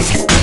Thank